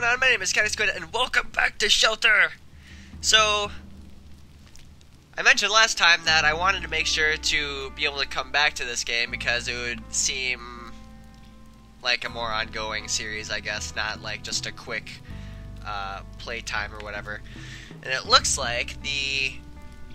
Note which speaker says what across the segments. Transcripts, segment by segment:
Speaker 1: going on? My name is Kenny Squid, and welcome back to Shelter! So, I mentioned last time that I wanted to make sure to be able to come back to this game because it would seem like a more ongoing series, I guess, not like just a quick uh, playtime or whatever. And it looks like the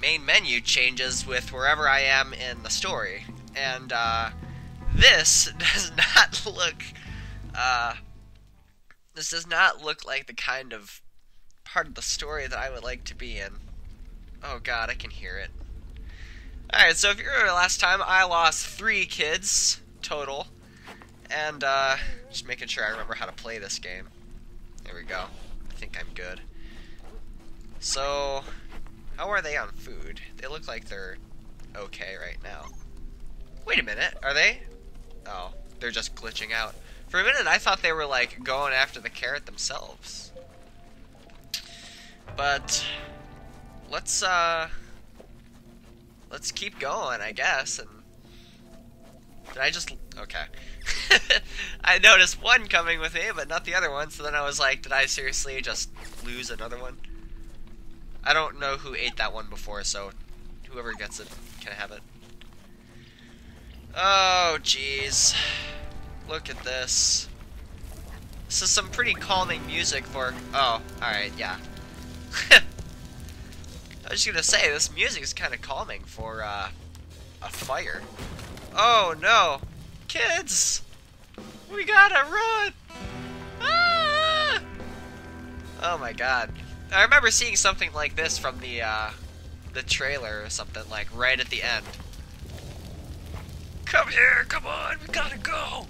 Speaker 1: main menu changes with wherever I am in the story. And uh, this does not look uh, this does not look like the kind of part of the story that I would like to be in. Oh god, I can hear it. Alright, so if you remember last time, I lost three kids total. And, uh, just making sure I remember how to play this game. There we go. I think I'm good. So, how are they on food? They look like they're okay right now. Wait a minute, are they? Oh, they're just glitching out. For a minute, I thought they were, like, going after the carrot themselves. But, let's, uh, let's keep going, I guess, and... Did I just... Okay. I noticed one coming with me, but not the other one, so then I was like, did I seriously just lose another one? I don't know who ate that one before, so whoever gets it can have it. Oh, jeez. Look at this. This is some pretty calming music for... Oh, alright, yeah. I was just gonna say, this music is kind of calming for, uh, a fire. Oh, no! Kids! We gotta run! Ah! Oh my god. I remember seeing something like this from the, uh, the trailer or something, like, right at the end. Come here, come on, we gotta go!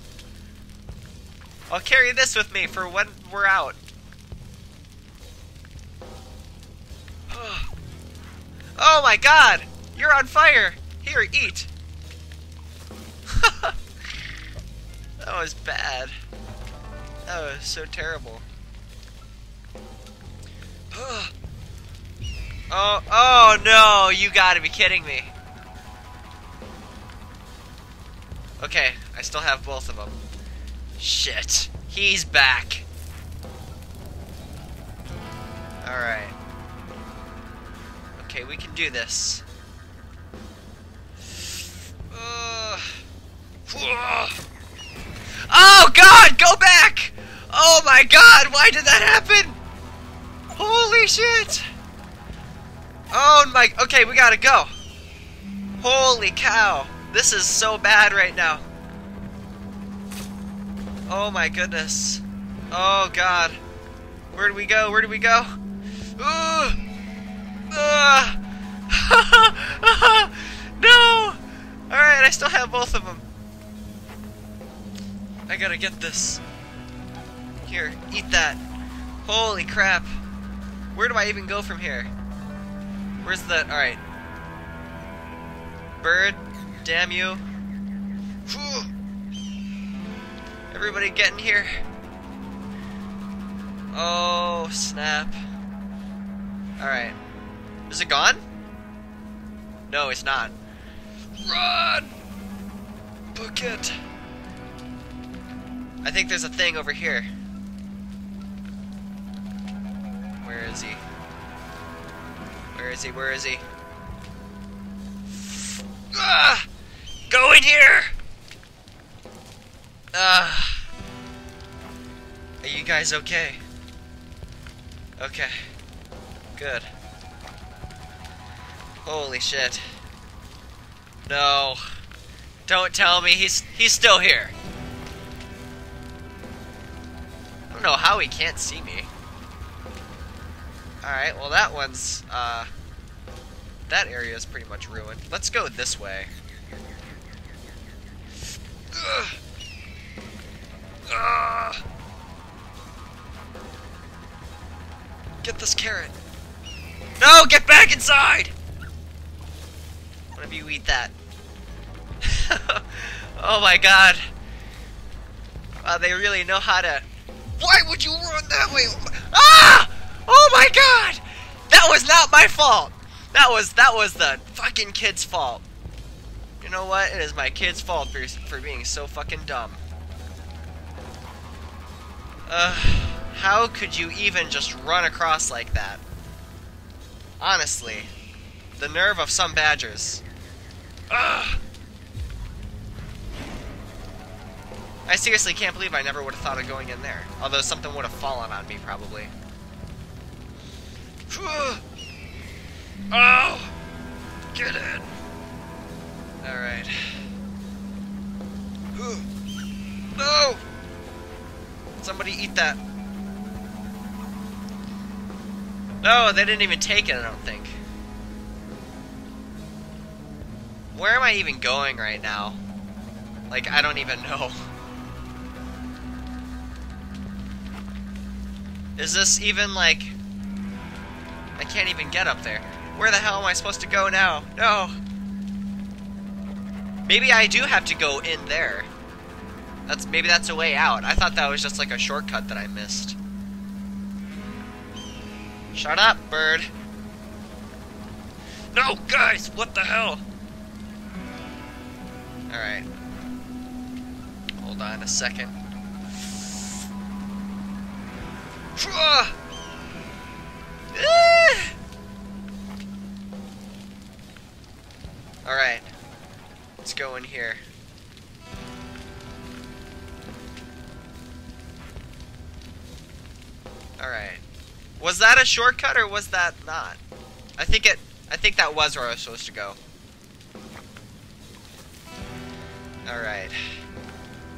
Speaker 1: I'll carry this with me for when we're out. oh my god! You're on fire! Here, eat! that was bad. That was so terrible. oh, oh no! You gotta be kidding me. Okay, I still have both of them. Shit. He's back. Alright. Okay, we can do this. Uh, oh god, go back! Oh my god, why did that happen? Holy shit! Oh my, okay, we gotta go. Holy cow, this is so bad right now. Oh my goodness. Oh god. Where do we go? Where do we go? Ooh! Uh, no! Alright, I still have both of them. I gotta get this. Here, eat that. Holy crap. Where do I even go from here? Where's the... Alright. Bird, damn you. Everybody get in here. Oh, snap. Alright. Is it gone? No, it's not. Run! Book it! I think there's a thing over here. Where is he? Where is he? Where is he? Ah! Go in here! Are you guys okay? Okay. Good. Holy shit. No. Don't tell me he's he's still here. I don't know how he can't see me. Alright, well that one's uh that area is pretty much ruined. Let's go this way. Ugh. Uh, get this carrot. No, get back inside! Of you eat that. oh my god. Wow, they really know how to... Why would you run that way? Ah! Oh my god! That was not my fault! That was, that was the fucking kid's fault. You know what? It is my kid's fault for, for being so fucking dumb. Uh, How could you even just run across like that? Honestly. The nerve of some badgers. Ugh! I seriously can't believe I never would have thought of going in there. Although something would have fallen on me, probably. Oh! Get in! Alright. No! Somebody eat that. No, they didn't even take it, I don't think. Where am I even going right now? Like, I don't even know. Is this even, like... I can't even get up there. Where the hell am I supposed to go now? No! Maybe I do have to go in there. That's Maybe that's a way out. I thought that was just like a shortcut that I missed. Shut up, bird. No, guys, what the hell? Alright. Hold on a second. Eh! Alright. Let's go in here. Alright. Was that a shortcut or was that not? I think it I think that was where I was supposed to go. Alright.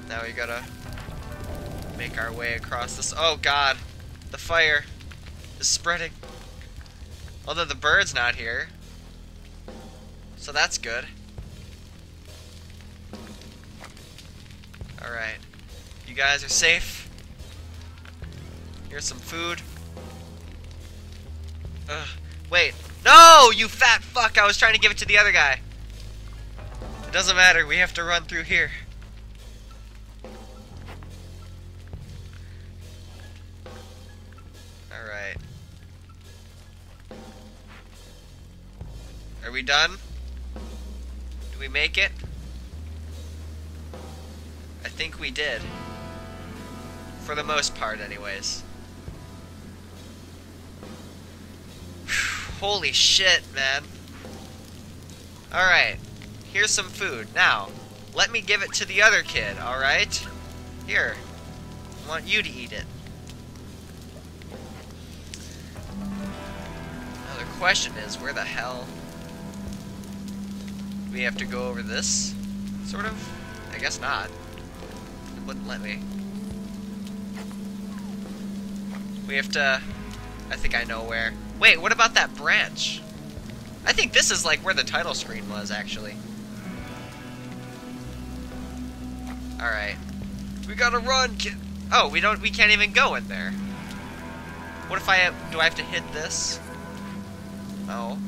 Speaker 1: Now we gotta make our way across this. Oh god. The fire is spreading. Although the bird's not here. So that's good. Alright. You guys are safe. Here's some food. Ugh. Wait. No, you fat fuck! I was trying to give it to the other guy. It doesn't matter. We have to run through here. Alright. Are we done? Do we make it? I think we did. For the most part, anyways. Holy shit, man. Alright. Here's some food. Now, let me give it to the other kid, alright? Here. I want you to eat it. Now the question is, where the hell... We have to go over this? Sort of? I guess not. It wouldn't let me. We have to... I think I know where. Wait, what about that branch? I think this is like where the title screen was, actually. Alright. We gotta run. Oh, we don't, we can't even go in there. What if I, do I have to hit this? No.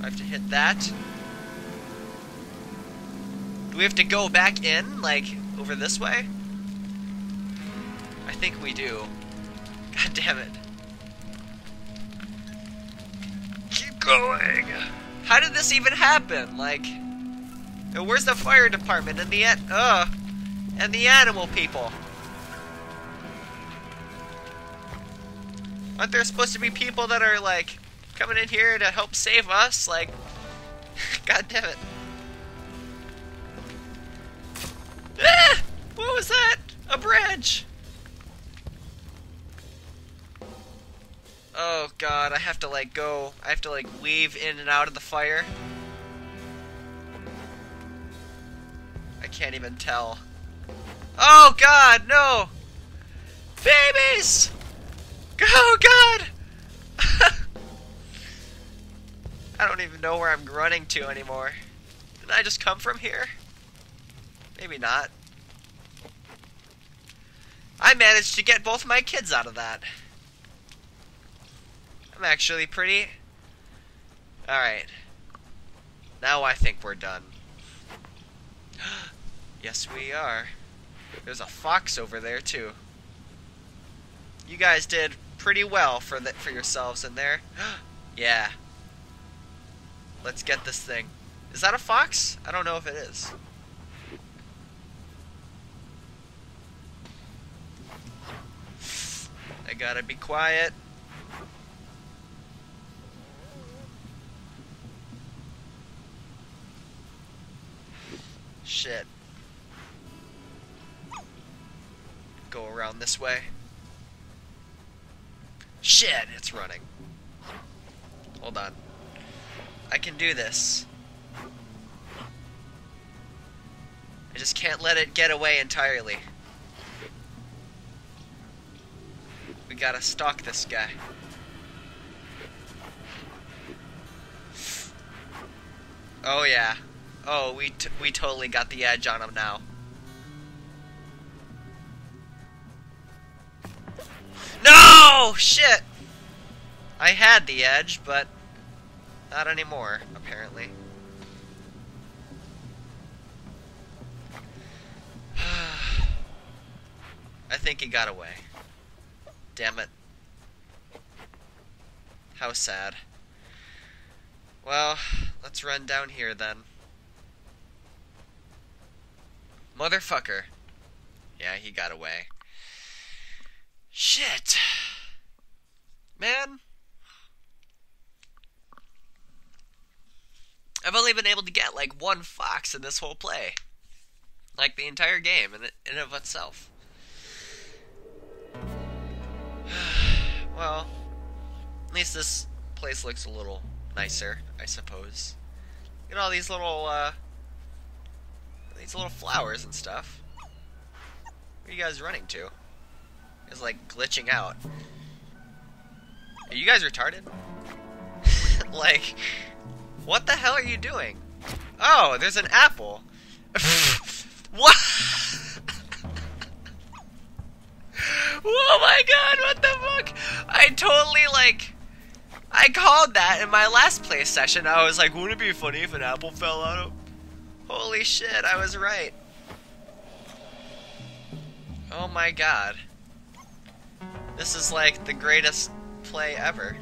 Speaker 1: I have to hit that? Do we have to go back in, like, over this way? I think we do. God damn it. Going! How did this even happen? Like, where's the fire department and the, uh, and the animal people? Aren't there supposed to be people that are, like, coming in here to help save us? Like, god damn it. Ah! What was that? A branch! Oh god, I have to like go, I have to like weave in and out of the fire. I can't even tell. Oh god, no! Babies! Oh god! I don't even know where I'm running to anymore. Did I just come from here? Maybe not. I managed to get both my kids out of that. I'm actually pretty... Alright. Now I think we're done. yes, we are. There's a fox over there, too. You guys did pretty well for the, for yourselves in there. yeah. Let's get this thing. Is that a fox? I don't know if it is. I gotta be quiet. Shit. Go around this way. Shit, it's running. Hold on. I can do this. I just can't let it get away entirely. We gotta stalk this guy. Oh yeah. Oh, we we totally got the edge on him now. No! Shit! I had the edge, but not anymore, apparently. I think he got away. Damn it. How sad. Well, let's run down here then. Motherfucker. Yeah, he got away. Shit. Man. I've only been able to get like one fox in this whole play. Like the entire game in, in of itself. well, at least this place looks a little nicer, I suppose. Look at all these little, uh, these little flowers and stuff. Where are you guys running to? It's like glitching out. Are you guys retarded? like, what the hell are you doing? Oh, there's an apple. what? oh my god, what the fuck? I totally, like... I called that in my last play session. I was like, wouldn't it be funny if an apple fell out of... Holy shit, I was right. Oh my god. This is like the greatest play ever.